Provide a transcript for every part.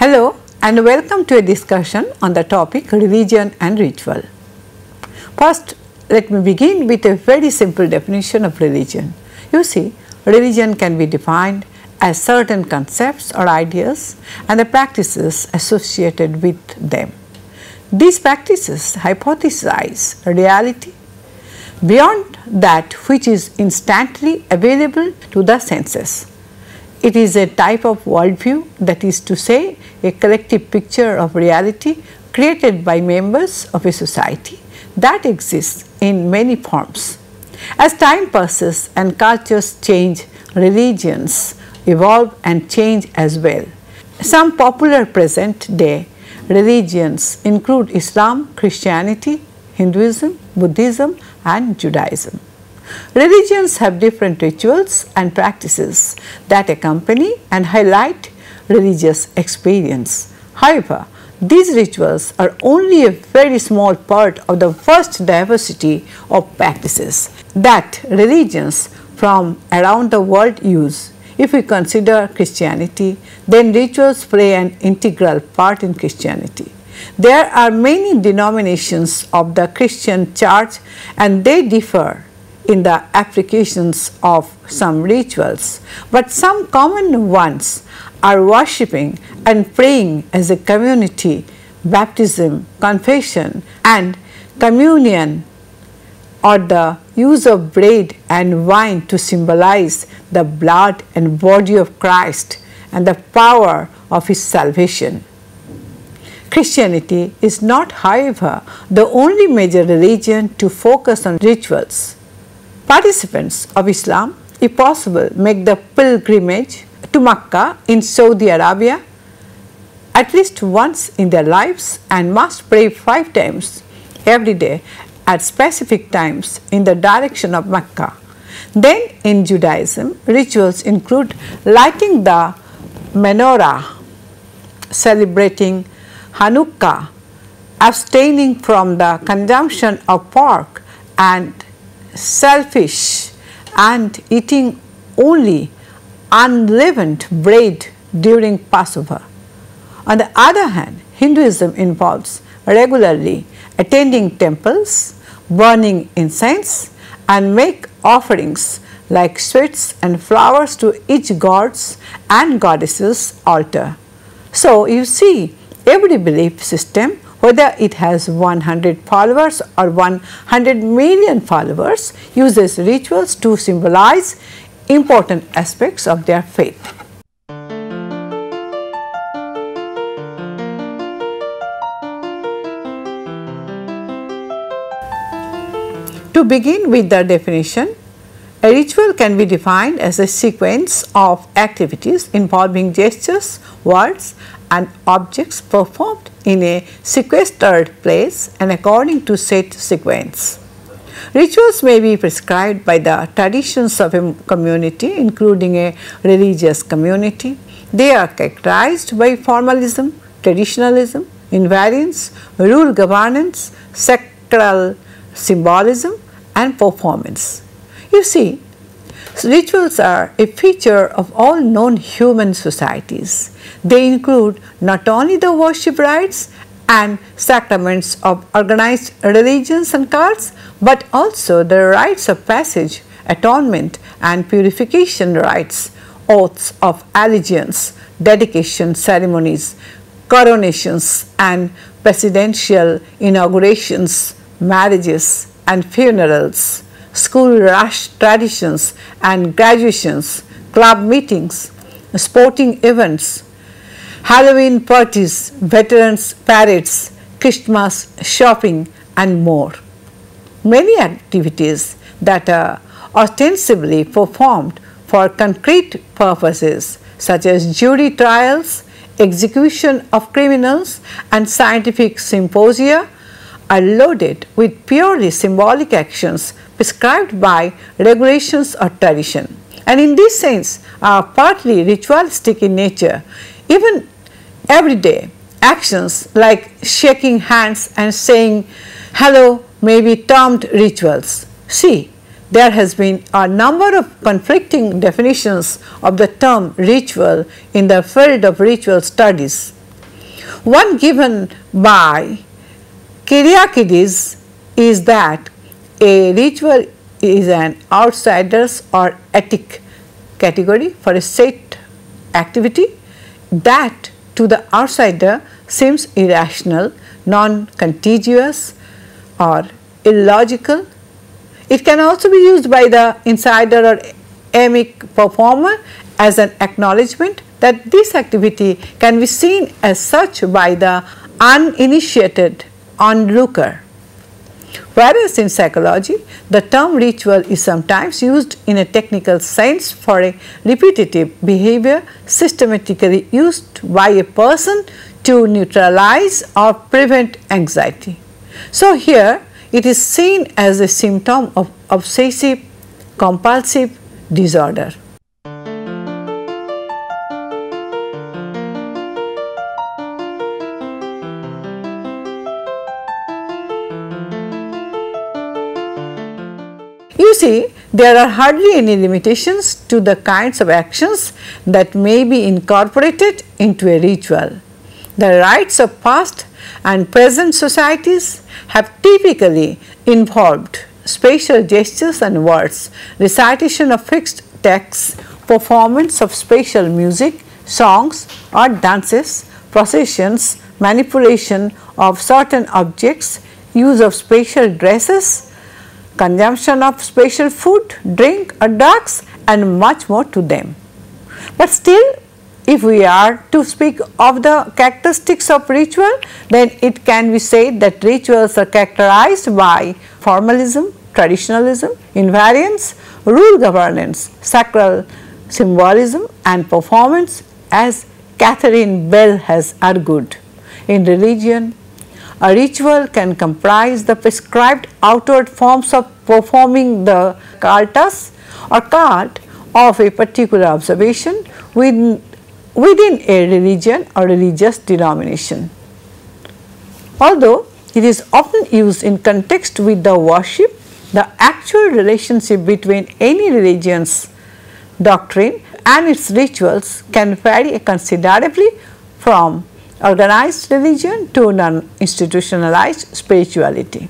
Hello and welcome to a discussion on the topic religion and ritual. First, let me begin with a very simple definition of religion. You see, religion can be defined as certain concepts or ideas and the practices associated with them. These practices hypothesize reality beyond that which is instantly available to the senses. It is a type of worldview that is to say a collective picture of reality created by members of a society that exists in many forms. As time passes and cultures change, religions evolve and change as well. Some popular present day religions include Islam, Christianity, Hinduism, Buddhism and Judaism. Religions have different rituals and practices that accompany and highlight religious experience. However, these rituals are only a very small part of the vast diversity of practices that religions from around the world use. If we consider Christianity, then rituals play an integral part in Christianity. There are many denominations of the Christian church and they differ in the applications of some rituals, but some common ones are worshipping and praying as a community, baptism, confession and communion or the use of bread and wine to symbolize the blood and body of Christ and the power of his salvation. Christianity is not, however, the only major religion to focus on rituals. Participants of Islam, if possible, make the pilgrimage to Makkah in Saudi Arabia at least once in their lives and must pray five times every day at specific times in the direction of Mecca. Then in Judaism, rituals include lighting the menorah, celebrating Hanukkah, abstaining from the consumption of pork and selfish and eating only unleavened bread during Passover. On the other hand, Hinduism involves regularly attending temples, burning incense and make offerings like sweets and flowers to each god's and goddesses altar. So you see every belief system whether it has 100 followers or 100 million followers uses rituals to symbolize important aspects of their faith. To begin with the definition, a ritual can be defined as a sequence of activities involving gestures, words and objects performed in a sequestered place and according to set sequence. Rituals may be prescribed by the traditions of a community including a religious community. They are characterized by formalism, traditionalism, invariance, rule governance, sacral symbolism and performance. You see, rituals are a feature of all known human societies. They include not only the worship rites and sacraments of organized religions and cults, but also the rites of passage, atonement and purification rites, oaths of allegiance, dedication ceremonies, coronations and presidential inaugurations, marriages and funerals, school rush traditions and graduations, club meetings, sporting events, Halloween parties, veterans parades, Christmas shopping and more. Many activities that are ostensibly performed for concrete purposes such as jury trials, execution of criminals and scientific symposia are loaded with purely symbolic actions prescribed by regulations or tradition and in this sense are partly ritualistic in nature even everyday actions like shaking hands and saying hello may be termed rituals. See, there has been a number of conflicting definitions of the term ritual in the field of ritual studies. One given by Kyriakidis is that a ritual is an outsiders or etic category for a set activity that to the outsider seems irrational, non-contiguous or illogical. It can also be used by the insider or emic performer as an acknowledgement that this activity can be seen as such by the uninitiated onlooker. Whereas in psychology, the term ritual is sometimes used in a technical sense for a repetitive behavior systematically used by a person to neutralize or prevent anxiety. So, here it is seen as a symptom of obsessive compulsive disorder. See, there are hardly any limitations to the kinds of actions that may be incorporated into a ritual. The rites of past and present societies have typically involved spatial gestures and words, recitation of fixed texts, performance of spatial music, songs or dances, processions, manipulation of certain objects, use of spatial dresses, consumption of special food, drink or drugs and much more to them. But still if we are to speak of the characteristics of ritual, then it can be said that rituals are characterized by formalism, traditionalism, invariance, rule governance, sacral symbolism and performance as Catherine Bell has argued. In religion, a ritual can comprise the prescribed outward forms of performing the cultus or cult of a particular observation within, within a religion or religious denomination. Although it is often used in context with the worship, the actual relationship between any religion's doctrine and its rituals can vary considerably from organized religion to non-institutionalized spirituality.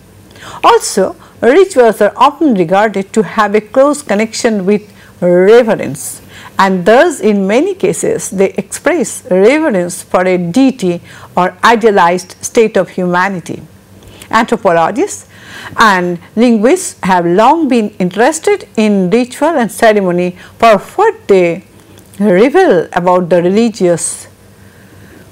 Also, rituals are often regarded to have a close connection with reverence and thus in many cases they express reverence for a deity or idealized state of humanity. Anthropologists and linguists have long been interested in ritual and ceremony for what they reveal about the religious,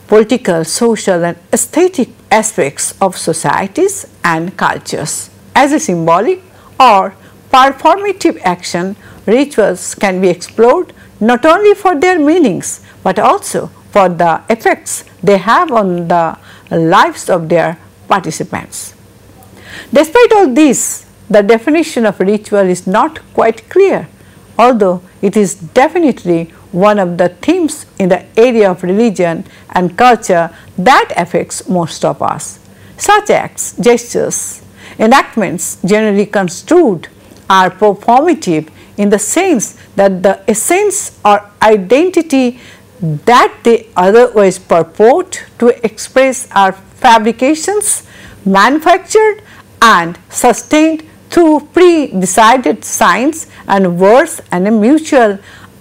political, social and aesthetic aspects of societies and cultures. As a symbolic or performative action, rituals can be explored not only for their meanings, but also for the effects they have on the lives of their participants. Despite all this, the definition of ritual is not quite clear, although it is definitely one of the themes in the area of religion and culture that affects most of us. Such acts, gestures, enactments generally construed are performative in the sense that the essence or identity that they otherwise purport to express are fabrications manufactured and sustained through pre-decided signs and words and a mutual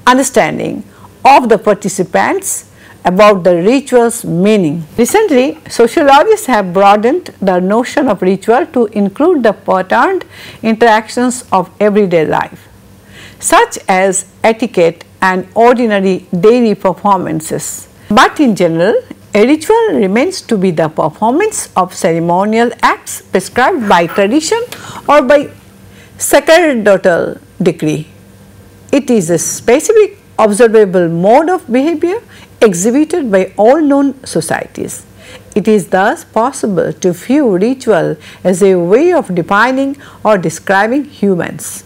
understanding of the participants about the ritual's meaning. Recently, sociologists have broadened the notion of ritual to include the patterned interactions of everyday life, such as etiquette and ordinary daily performances. But in general, a ritual remains to be the performance of ceremonial acts prescribed by tradition or by sacerdotal decree. It is a specific observable mode of behavior exhibited by all known societies. It is thus possible to view ritual as a way of defining or describing humans.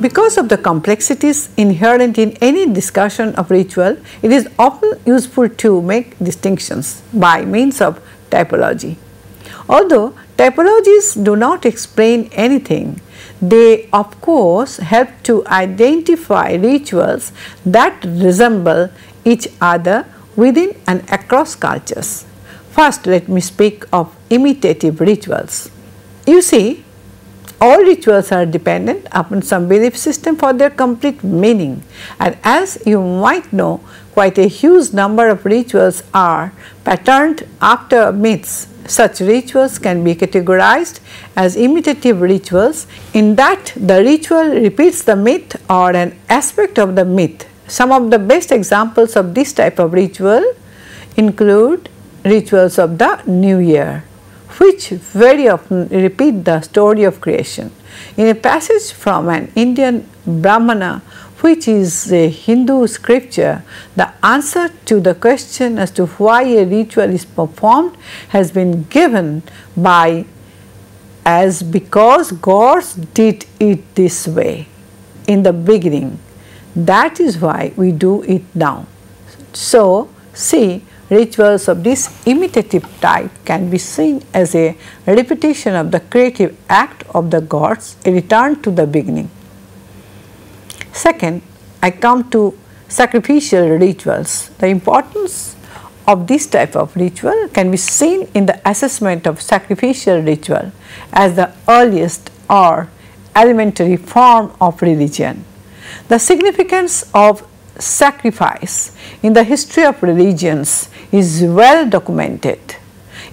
Because of the complexities inherent in any discussion of ritual, it is often useful to make distinctions by means of typology. Although Typologies do not explain anything. They of course help to identify rituals that resemble each other within and across cultures. First let me speak of imitative rituals. You see all rituals are dependent upon some belief system for their complete meaning and as you might know quite a huge number of rituals are patterned after myths. Such rituals can be categorized as imitative rituals in that the ritual repeats the myth or an aspect of the myth. Some of the best examples of this type of ritual include rituals of the new year which very often repeat the story of creation. In a passage from an Indian Brahmana which is a Hindu scripture, the answer to the question as to why a ritual is performed has been given by as because gods did it this way in the beginning. That is why we do it now. So, see Rituals of this imitative type can be seen as a repetition of the creative act of the gods, a return to the beginning. Second, I come to sacrificial rituals. The importance of this type of ritual can be seen in the assessment of sacrificial ritual as the earliest or elementary form of religion. The significance of sacrifice in the history of religions is well documented.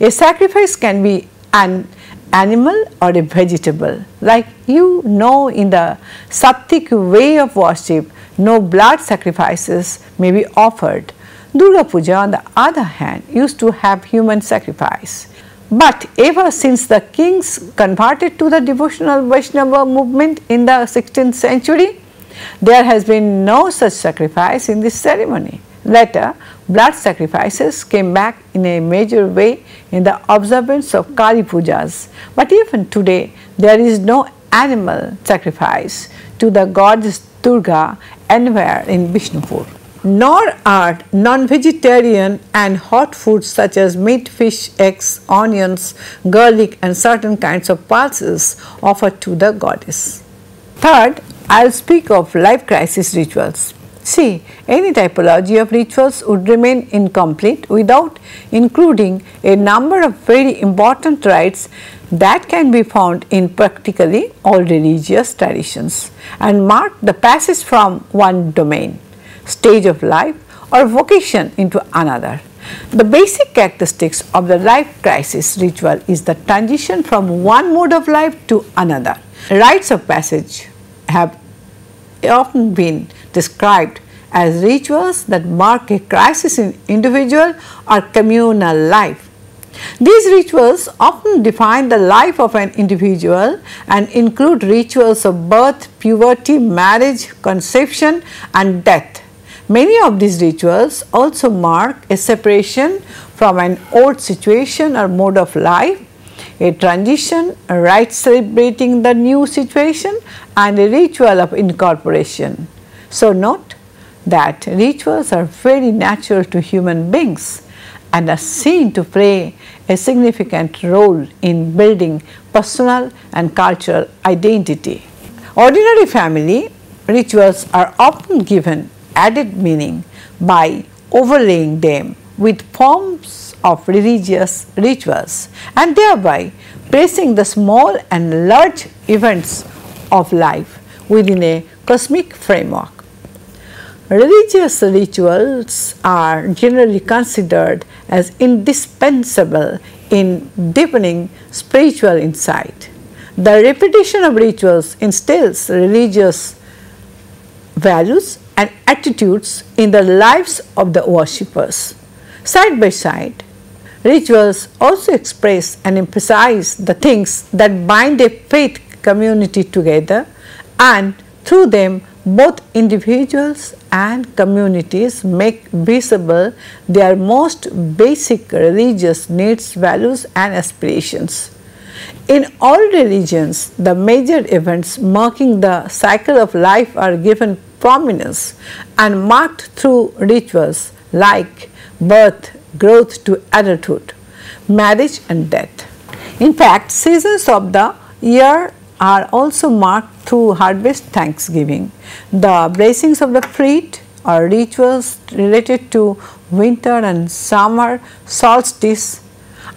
A sacrifice can be an animal or a vegetable. Like you know in the Sattik way of worship, no blood sacrifices may be offered. Durga Puja on the other hand used to have human sacrifice. But ever since the kings converted to the devotional Vaishnava movement in the 16th century, there has been no such sacrifice in this ceremony. Later, blood sacrifices came back in a major way in the observance of Kali Pujas. But even today, there is no animal sacrifice to the goddess Durga anywhere in Bishnupur. Nor are non-vegetarian and hot foods such as meat, fish, eggs, onions, garlic and certain kinds of pulses offered to the goddess. Third, I will speak of life crisis rituals. See, any typology of rituals would remain incomplete without including a number of very important rites that can be found in practically all religious traditions and mark the passage from one domain, stage of life or vocation into another. The basic characteristics of the life crisis ritual is the transition from one mode of life to another. Rites of passage have often been described as rituals that mark a crisis in individual or communal life. These rituals often define the life of an individual and include rituals of birth, puberty, marriage, conception and death. Many of these rituals also mark a separation from an old situation or mode of life, a transition, a rite celebrating the new situation and a ritual of incorporation. So, note that rituals are very natural to human beings and are seen to play a significant role in building personal and cultural identity. Ordinary family rituals are often given added meaning by overlaying them with forms of religious rituals and thereby placing the small and large events of life within a cosmic framework. Religious rituals are generally considered as indispensable in deepening spiritual insight. The repetition of rituals instills religious values and attitudes in the lives of the worshippers. Side by side, rituals also express and emphasize the things that bind a faith community together and through them both individuals and communities make visible their most basic religious needs, values and aspirations. In all religions, the major events marking the cycle of life are given prominence and marked through rituals like birth, growth to adulthood, marriage and death. In fact, seasons of the year are also marked through harvest thanksgiving. The blessings of the fruit are rituals related to winter and summer solstice,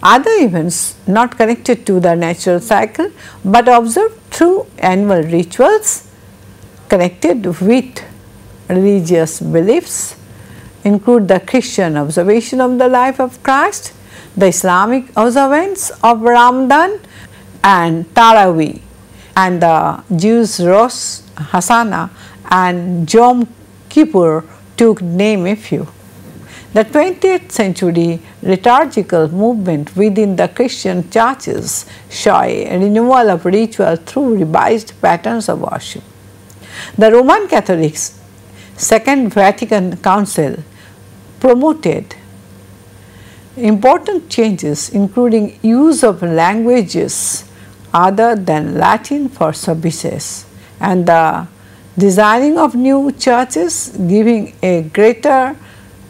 other events not connected to the natural cycle, but observed through annual rituals connected with religious beliefs include the Christian observation of the life of Christ, the Islamic observance of Ramadan and Taraweeh and the Jews Rosh Hashanah and Yom Kippur to name a few. The 20th century liturgical movement within the Christian churches saw a renewal of ritual through revised patterns of worship. The Roman Catholics Second Vatican Council promoted important changes including use of languages other than Latin for services and the designing of new churches giving a greater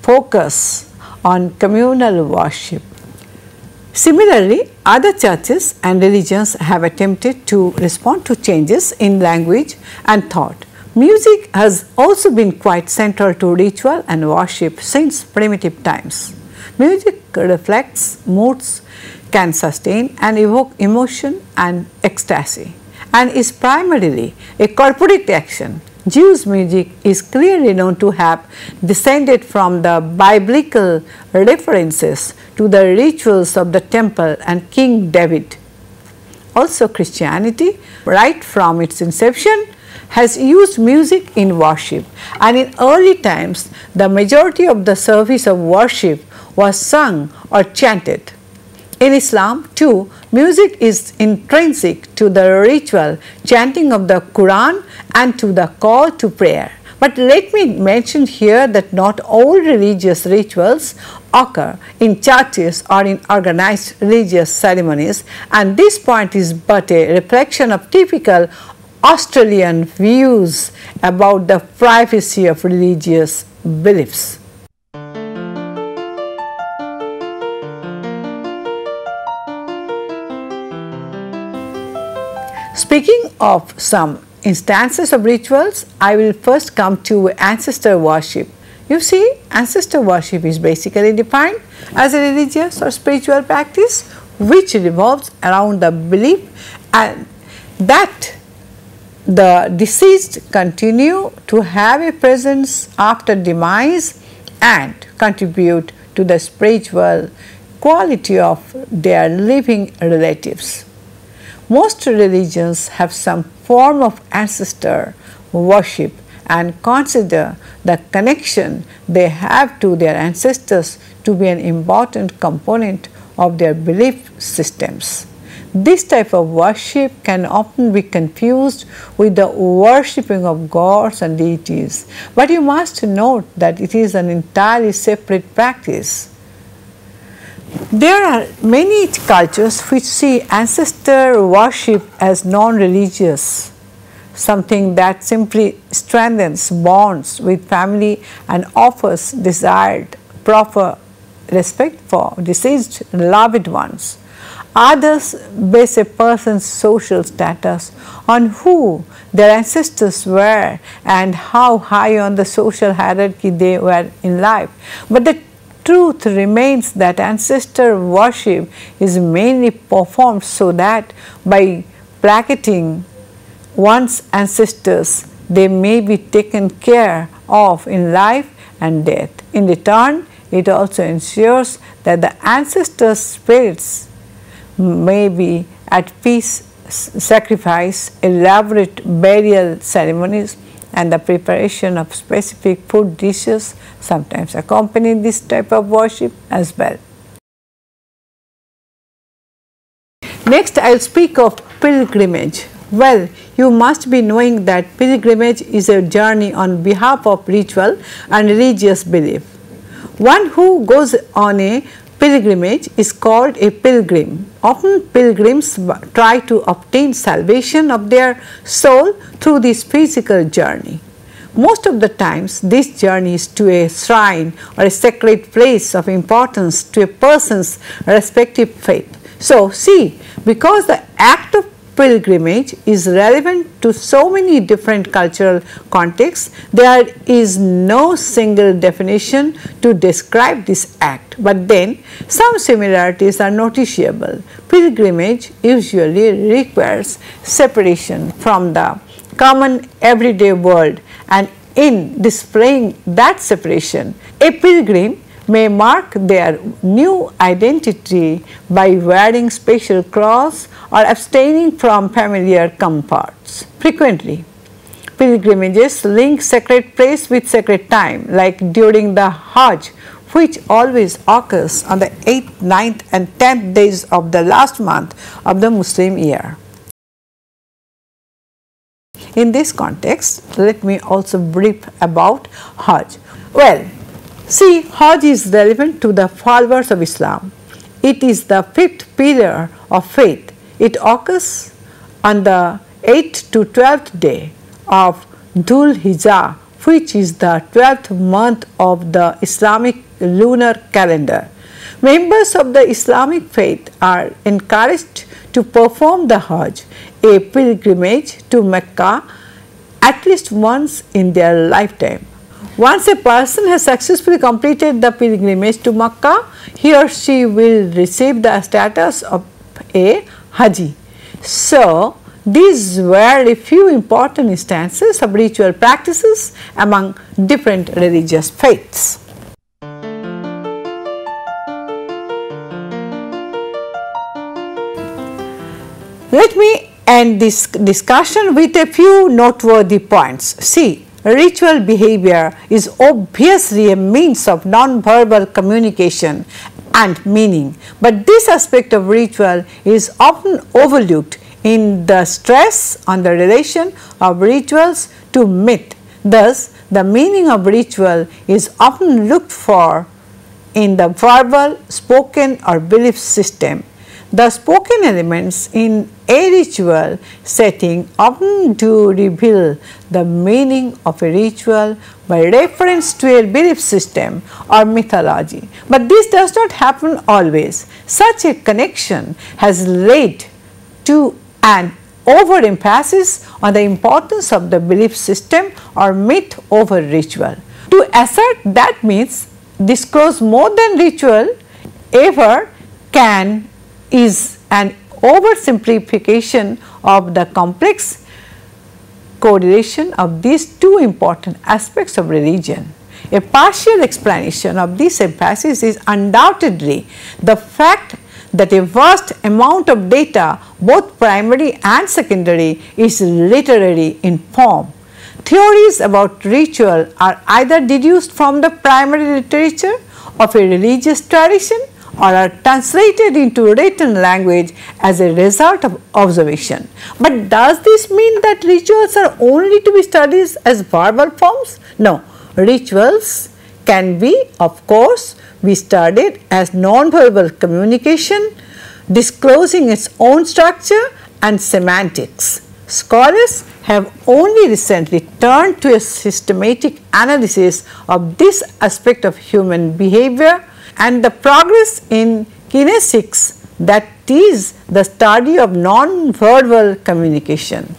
focus on communal worship. Similarly, other churches and religions have attempted to respond to changes in language and thought. Music has also been quite central to ritual and worship since primitive times. Music reflects moods, can sustain and evoke emotion and ecstasy and is primarily a corporate action. Jews music is clearly known to have descended from the biblical references to the rituals of the temple and King David. Also Christianity, right from its inception, has used music in worship and in early times the majority of the service of worship was sung or chanted. In Islam too, music is intrinsic to the ritual chanting of the Quran and to the call to prayer. But let me mention here that not all religious rituals occur in churches or in organized religious ceremonies and this point is but a reflection of typical Australian views about the privacy of religious beliefs. Speaking of some instances of rituals, I will first come to ancestor worship. You see, ancestor worship is basically defined as a religious or spiritual practice which revolves around the belief and that the deceased continue to have a presence after demise and contribute to the spiritual quality of their living relatives. Most religions have some form of ancestor worship and consider the connection they have to their ancestors to be an important component of their belief systems. This type of worship can often be confused with the worshipping of gods and deities, but you must note that it is an entirely separate practice. There are many cultures which see ancestor worship as non-religious, something that simply strengthens bonds with family and offers desired proper respect for deceased loved ones. Others base a person's social status on who their ancestors were and how high on the social hierarchy they were in life. But the truth remains that ancestor worship is mainly performed so that by placating one's ancestors, they may be taken care of in life and death. In return, it also ensures that the ancestors' spirits may be at peace, sacrifice, elaborate burial ceremonies, and the preparation of specific food dishes sometimes accompany this type of worship as well. Next, I will speak of pilgrimage. Well, you must be knowing that pilgrimage is a journey on behalf of ritual and religious belief. One who goes on a pilgrimage is called a pilgrim. Often pilgrims try to obtain salvation of their soul through this physical journey. Most of the times this journey is to a shrine or a sacred place of importance to a person's respective faith. So, see because the act of pilgrimage is relevant to so many different cultural contexts, there is no single definition to describe this act, but then some similarities are noticeable. Pilgrimage usually requires separation from the common everyday world and in displaying that separation, a pilgrim may mark their new identity by wearing special clothes or abstaining from familiar comforts. Frequently, pilgrimages link sacred place with sacred time like during the Hajj which always occurs on the 8th, 9th and 10th days of the last month of the Muslim year. In this context, let me also brief about Hajj. Well, See, Hajj is relevant to the followers of Islam. It is the fifth pillar of faith. It occurs on the 8th to 12th day of Dhul Hijjah, which is the 12th month of the Islamic lunar calendar. Members of the Islamic faith are encouraged to perform the Hajj, a pilgrimage to Mecca, at least once in their lifetime. Once a person has successfully completed the pilgrimage to Makkah, he or she will receive the status of a Haji. So, these were a few important instances of ritual practices among different religious faiths. Let me end this discussion with a few noteworthy points. See, Ritual behavior is obviously a means of non-verbal communication and meaning, but this aspect of ritual is often overlooked in the stress on the relation of rituals to myth. Thus, the meaning of ritual is often looked for in the verbal, spoken or belief system. The spoken elements in a ritual setting often do reveal the meaning of a ritual by reference to a belief system or mythology. But this does not happen always. Such a connection has led to an overemphasis on the importance of the belief system or myth over ritual. To assert that means disclose more than ritual ever can is an oversimplification of the complex correlation of these two important aspects of religion. A partial explanation of this emphasis is undoubtedly the fact that a vast amount of data both primary and secondary is literary in form. Theories about ritual are either deduced from the primary literature of a religious tradition or are translated into written language as a result of observation. But does this mean that rituals are only to be studied as verbal forms? No, rituals can be of course be studied as non-verbal communication disclosing its own structure and semantics. Scholars have only recently turned to a systematic analysis of this aspect of human behavior and the progress in kinesics that is the study of non-verbal communication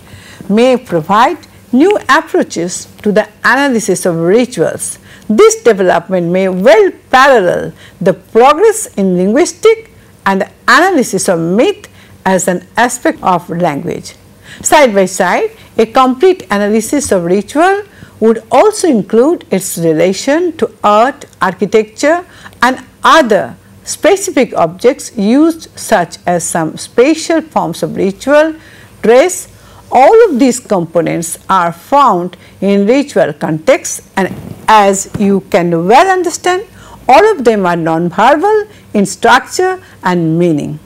may provide new approaches to the analysis of rituals. This development may well parallel the progress in linguistic and the analysis of myth as an aspect of language. Side by side, a complete analysis of ritual would also include its relation to art, architecture and other specific objects used such as some spatial forms of ritual, dress, all of these components are found in ritual contexts and as you can well understand all of them are non-verbal in structure and meaning.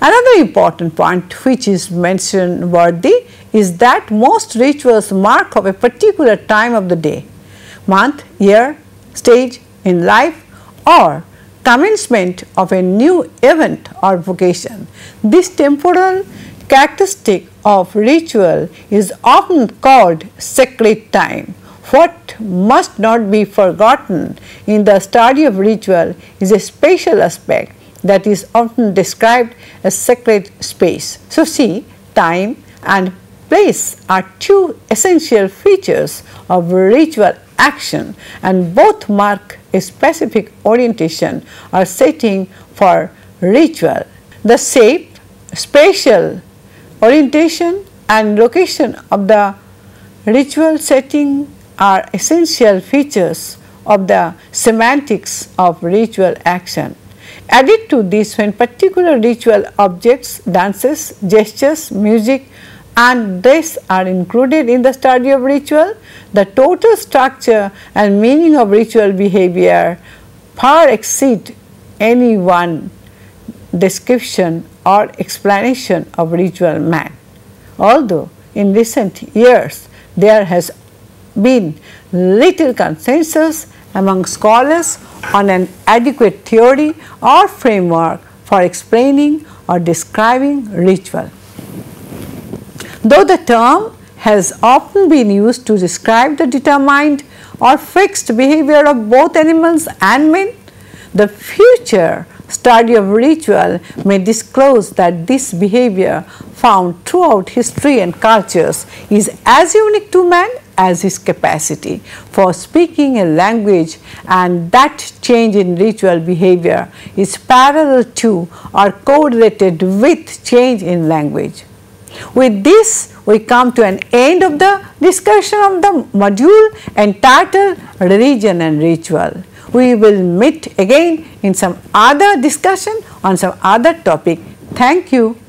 Another important point which is mentioned worthy is that most rituals mark of a particular time of the day, month, year, stage in life or commencement of a new event or vocation. This temporal characteristic of ritual is often called sacred time. What must not be forgotten in the study of ritual is a special aspect that is often described as sacred space. So, see time and place are two essential features of ritual action and both mark a specific orientation or setting for ritual. The shape, spatial orientation and location of the ritual setting are essential features of the semantics of ritual action. Added to this when particular ritual objects, dances, gestures, music and dress are included in the study of ritual, the total structure and meaning of ritual behavior far exceed any one description or explanation of ritual man. Although in recent years there has been little consensus among scholars on an adequate theory or framework for explaining or describing ritual. Though the term has often been used to describe the determined or fixed behavior of both animals and men, the future study of ritual may disclose that this behavior found throughout history and cultures is as unique to man as his capacity for speaking a language and that change in ritual behavior is parallel to or correlated with change in language. With this we come to an end of the discussion of the module entitled religion and ritual. We will meet again in some other discussion on some other topic. Thank you.